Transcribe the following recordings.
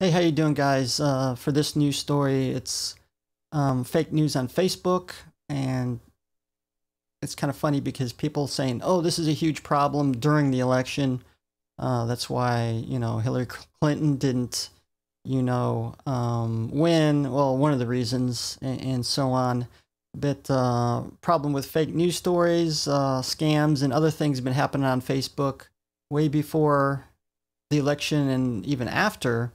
Hey, how you doing, guys? Uh, for this news story, it's um, fake news on Facebook, and it's kind of funny because people saying, "Oh, this is a huge problem during the election." Uh, that's why you know Hillary Clinton didn't, you know, um, win. Well, one of the reasons, and, and so on. But uh, problem with fake news stories, uh, scams, and other things have been happening on Facebook way before the election and even after.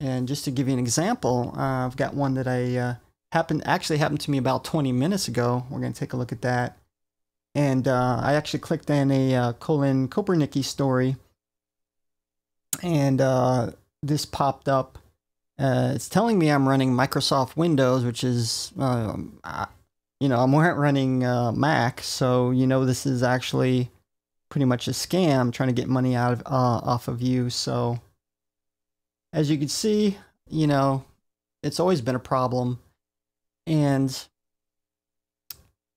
And just to give you an example, uh, I've got one that I uh, happened actually happened to me about 20 minutes ago. We're going to take a look at that. And uh, I actually clicked on a uh, Colin Kaepernick story, and uh, this popped up. Uh, it's telling me I'm running Microsoft Windows, which is, um, you know, I'm not running Mac, so you know this is actually pretty much a scam trying to get money out of off of you. So as you can see, you know, it's always been a problem. And,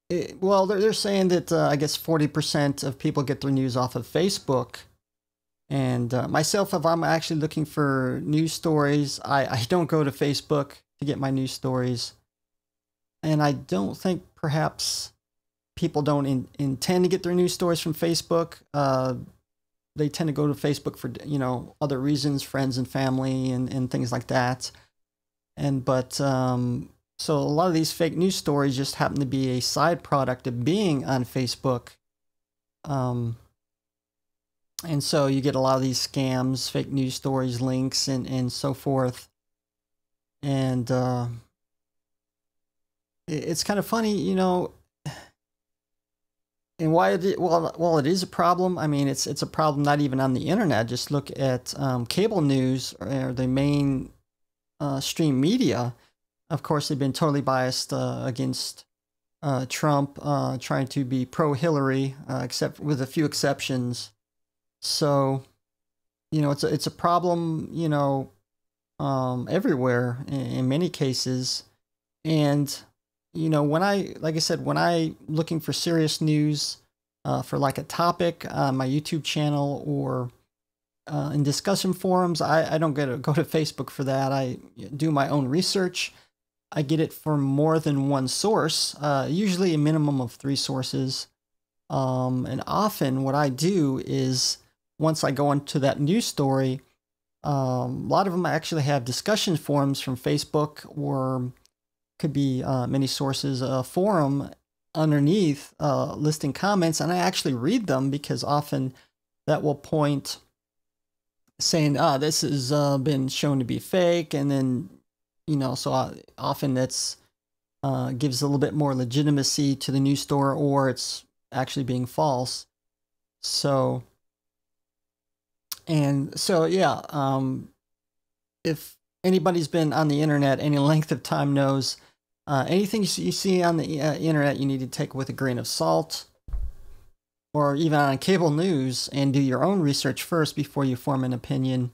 it, well, they're, they're saying that uh, I guess 40% of people get their news off of Facebook. And uh, myself, if I'm actually looking for news stories, I, I don't go to Facebook to get my news stories. And I don't think perhaps people don't in, intend to get their news stories from Facebook. Uh, they tend to go to Facebook for you know other reasons, friends and family and, and things like that. And but um, so a lot of these fake news stories just happen to be a side product of being on Facebook. Um, and so you get a lot of these scams, fake news stories, links, and and so forth. And uh, it's kind of funny, you know and why it well well it is a problem. I mean, it's it's a problem not even on the internet. Just look at um, cable news or the main uh, stream media. Of course, they've been totally biased uh, against uh, Trump, uh, trying to be pro Hillary, uh, except with a few exceptions. So, you know, it's a, it's a problem. You know, um, everywhere in, in many cases, and you know, when I, like I said, when I looking for serious news uh, for like a topic on my YouTube channel or uh, in discussion forums, I, I don't get to go to Facebook for that. I do my own research. I get it from more than one source, uh, usually a minimum of three sources. Um, and often what I do is once I go into that news story, um, a lot of them actually have discussion forums from Facebook or could be uh, many sources, a forum underneath uh, listing comments, and I actually read them because often that will point saying, "Ah, this has uh, been shown to be fake," and then you know, so uh, often that's uh, gives a little bit more legitimacy to the news store, or it's actually being false. So, and so yeah, um, if anybody's been on the internet any length of time knows uh, anything you see on the uh, internet you need to take with a grain of salt or even on cable news and do your own research first before you form an opinion.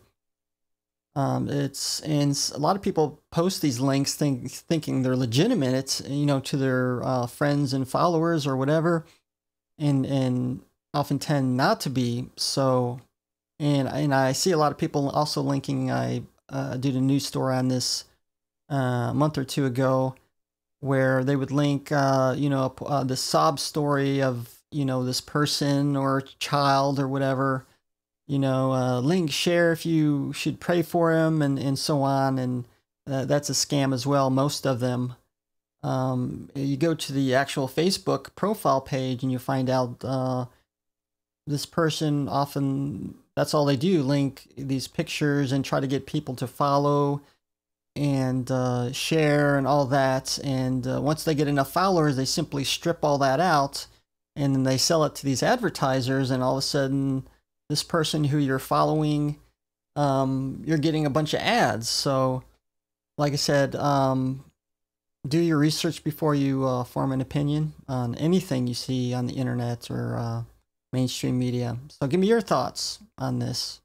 Um, it's and a lot of people post these links think, thinking they're legitimate it's you know to their uh, friends and followers or whatever and and often tend not to be. So and and I see a lot of people also linking I uh, did a news story on this uh, a month or two ago, where they would link, uh, you know, uh, the sob story of you know this person or child or whatever. You know, uh, link share if you should pray for him and and so on, and uh, that's a scam as well. Most of them. Um, you go to the actual Facebook profile page and you find out uh, this person often that's all they do link these pictures and try to get people to follow and uh, share and all that and uh, once they get enough followers they simply strip all that out and then they sell it to these advertisers and all of a sudden this person who you're following um, you're getting a bunch of ads so like i said um, do your research before you uh, form an opinion on anything you see on the internet or uh, mainstream media. So give me your thoughts on this.